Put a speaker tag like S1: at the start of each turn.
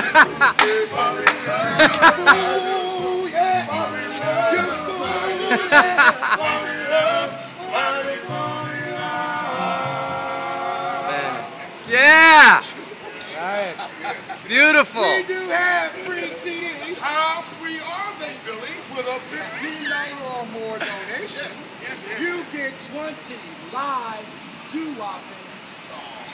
S1: Ha ha ha! yeah! Beautiful.
S2: We do have free CDs. How free are they, Billy? With a $15 or more donation, you get 20 live doo-wopping songs.